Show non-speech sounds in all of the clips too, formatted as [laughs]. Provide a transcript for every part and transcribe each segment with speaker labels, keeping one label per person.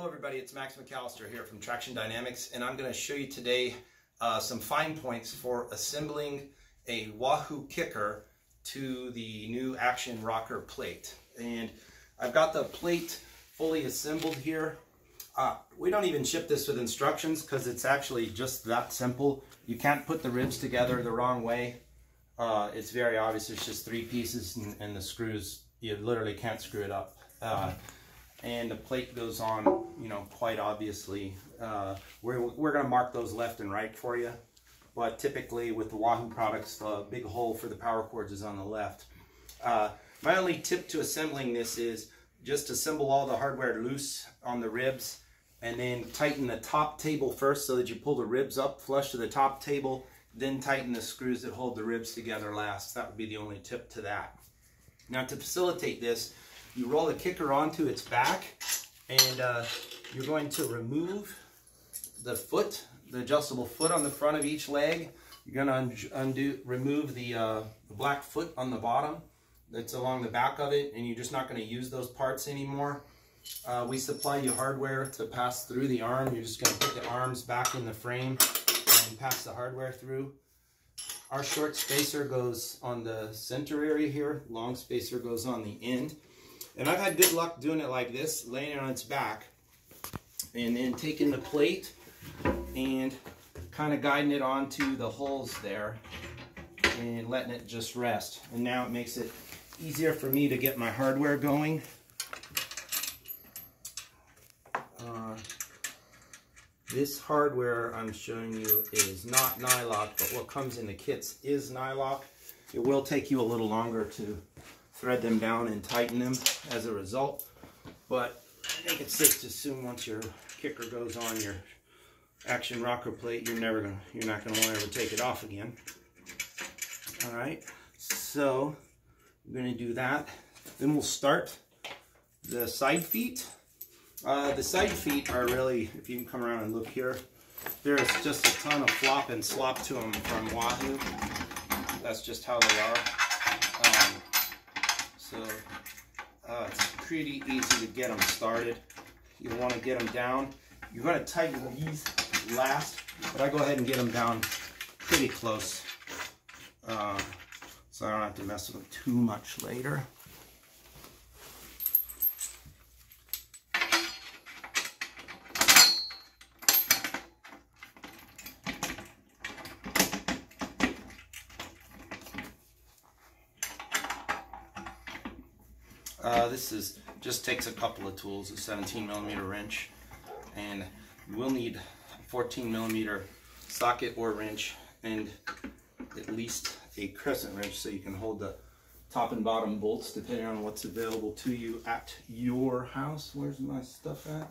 Speaker 1: Hello everybody, it's Max McAllister here from Traxxion Dynamics and I'm going to show you today uh, some fine points for assembling a Wahoo Kickr to the new Axxion Rocker plate. And I've got the plate fully assembled here. Uh, we don't even ship this with instructions because it's actually just that simple. You can't put the ribs together the wrong way. Uh, it's very obvious, it's just three pieces and, and, the screws, you literally can't screw it up. And the plate goes on, you know, quite obviously. Uh, we're we're going to mark those left and right for you. But typically with the Wahoo products, the big hole for the power cords is on the left. Uh, my only tip to assembling this is just assemble all the hardware loose on the ribs and then tighten the top table first so that you pull the ribs up flush to the top table, then tighten the screws that hold the ribs together last. That would be the only tip to that. Now to facilitate this, you roll the Kickr onto its back and uh, you're going to remove the foot, the adjustable foot on the front of each leg. You're going to undo, remove the, uh, the black foot on the bottom that's along the back of it and you're just not going to use those parts anymore. Uh, we supply you hardware to pass through the arm. You're just going to put the arms back in the frame and pass the hardware through. Our short spacer goes on the center area here. Long spacer goes on the end. And I've had good luck doing it like this, laying it on its back, and then taking the plate and kind of guiding it onto the holes there and letting it just rest. And now it makes it easier for me to get my hardware going. Uh, this hardware I'm showing you is not Nylock, but what comes in the kits is Nylock. It will take you a little longer to thread them down and tighten them as a result. But I think it's safe to assume once your Kickr goes on your Axxion rocker plate, you're never gonna, you're not gonna want to ever take it off again. All right, so I'm gonna do that. Then we'll start the side feet. Uh, the side feet are really, if you can come around and look here, there's just a ton of flop and slop to them from Wahoo. That's just how they are. Um, so uh, it's pretty easy to get them started. You want to get them down. You're going to tighten these last, but I go ahead and get them down pretty close. Uh, so I don't have to mess with them too much later. Uh, this is just takes a couple of tools, a 17 millimeter wrench, and you will need a 14 millimeter socket or wrench, and at least a crescent wrench so you can hold the top and bottom bolts depending on what's available to you at your house. Where's my stuff at?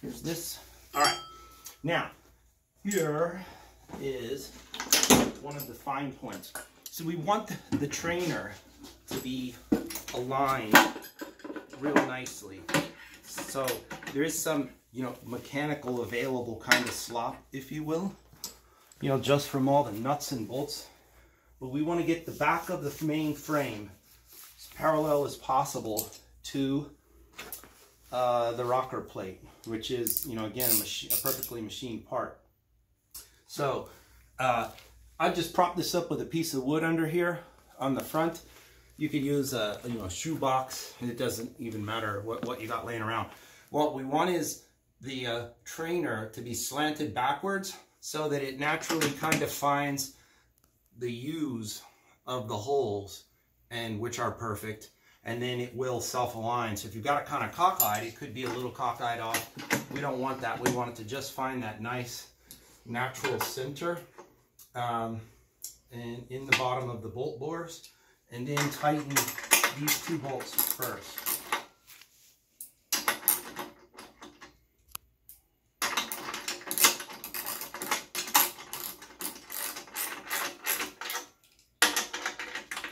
Speaker 1: Here's this. All right, now here is one of the fine points. So we want the trainer to be aligned real nicely. So there is some, you know, mechanical available kind of slop, if you will, you know, just from all the nuts and bolts. But we want to get the back of the main frame as parallel as possible to uh, the rocker plate, which is, you know, again, a, a perfectly machined part. So uh, I just propped this up with a piece of wood under here on the front you could use a you know a shoe box. It doesn't even matter what, what you got laying around. What we want is the uh, trainer to be slanted backwards so that it naturally kind of finds the U's of the holes and which are perfect and then it will self-align. So if you've got it kind of cockeyed, it could be a little cockeyed off. We don't want that. We want it to just find that nice natural center um, and in the bottom of the bolt bores and then tighten these two bolts first.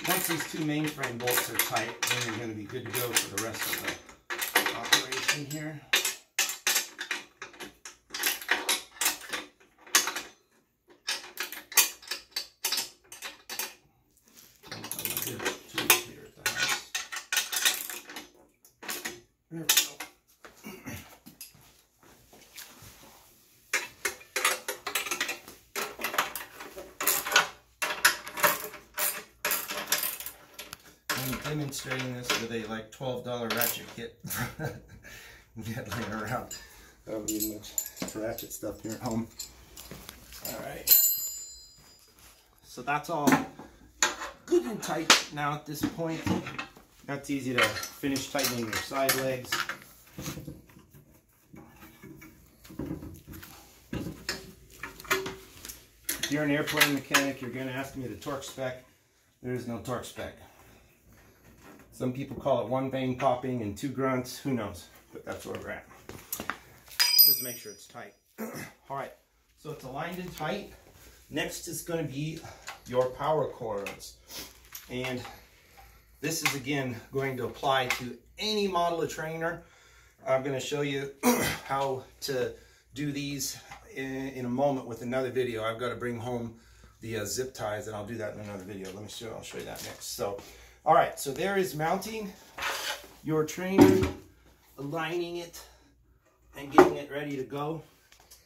Speaker 1: Once these two mainframe bolts are tight, then you're going to be good to go for the rest of the operation here. Demonstrating this with a like $12 ratchet kit [laughs] get laying around. I don't need much ratchet stuff here at home. All right. So that's all good and tight now at this point. That's easy to finish tightening your side legs. If you're an airplane mechanic, you're going to ask me the torque spec. There is no torque spec. Some people call it one vane popping and two grunts. Who knows? But that's where we're at. Just make sure it's tight. [clears throat] All right, so it's aligned and tight. Next is going to be your power cords. And this is again going to apply to any model of trainer. I'm going to show you [clears throat] how to do these in, in, a moment with another video. I've got to bring home the uh, zip ties and I'll do that in another video. Let me show, I'll show you that next. So, all right, so there is mounting your trainer, aligning it and getting it ready to go.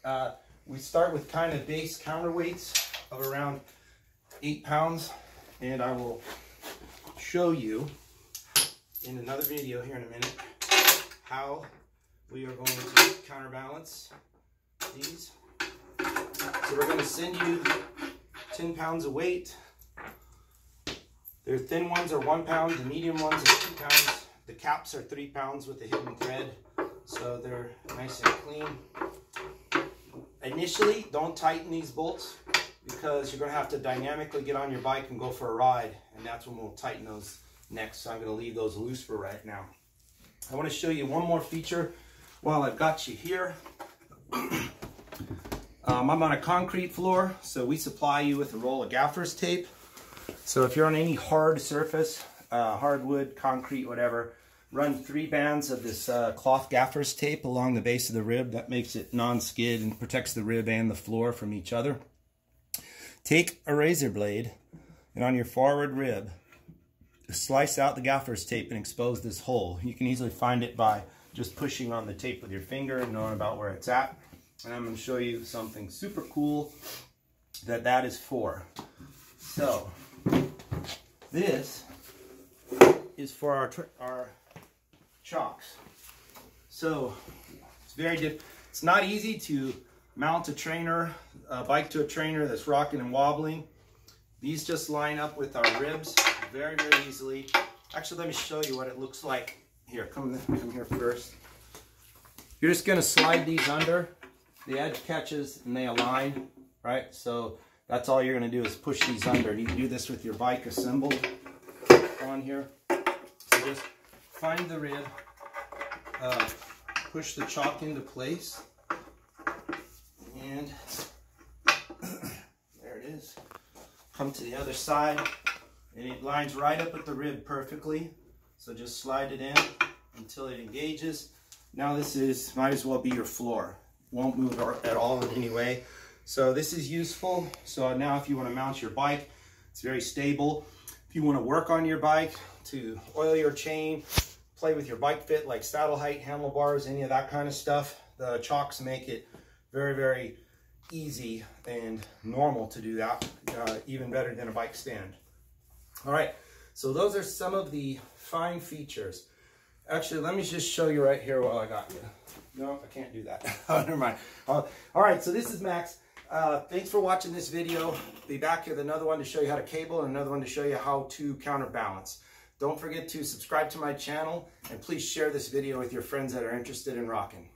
Speaker 1: Uh, we start with kind of base counterweights of around eight pounds and I will show you in another video here in a minute how we are going to counterbalance these. So we're going to send you 10 pounds of weight. Their thin ones are one pound, the medium ones are two pounds. The caps are three pounds with the hidden thread, so they're nice and clean. Initially, don't tighten these bolts because you're going to have to dynamically get on your bike and go for a ride, and that's when we'll tighten those next. So I'm going to leave those loose for right now. I want to show you one more feature while I've got you here. [clears throat] um, I'm on a concrete floor, so we supply you with a roll of gaffer's tape. So if you're on any hard surface, uh, hardwood, concrete, whatever, run three bands of this uh, cloth gaffer's tape along the base of the rib. That makes it non-skid and protects the rib and the floor from each other. Take a razor blade and on your forward rib, slice out the gaffer's tape and expose this hole. You can easily find it by just pushing on the tape with your finger and knowing about where it's at. And I'm going to show you something super cool that that is for. So, this is for our, our chocks. So, it's very different. It's not easy to mount a trainer, a bike to a trainer that's rocking and wobbling. These just line up with our ribs very, very easily. Actually, let me show you what it looks like. Here, come, come here first. You're just gonna slide these under. The edge catches and they align, right? So that's all you're gonna do is push these under. You can do this with your bike assembled on here. So just find the rib, uh, push the chock into place, and [coughs] there it is. Come to the other side, and it lines right up at the rib perfectly. So just slide it in until it engages. Now this is, might as well be your floor. Won't move at all in any way. So this is useful. So now if you want to mount your bike, it's very stable. If you want to work on your bike to oil your chain, play with your bike fit like saddle height, handlebars, any of that kind of stuff, the chocks make it very, very easy and normal to do that, uh, even better than a bike stand. All right, so those are some of the fine features. Actually, let me just show you right here while I got you. No, I can't do that. oh, [laughs] never mind. Uh, all right, so this is Max. Uh, thanks for watching this video. Be back with another one to show you how to cable and another one to show you how to counterbalance. Don't forget to subscribe to my channel and please share this video with your friends that are interested in rocking.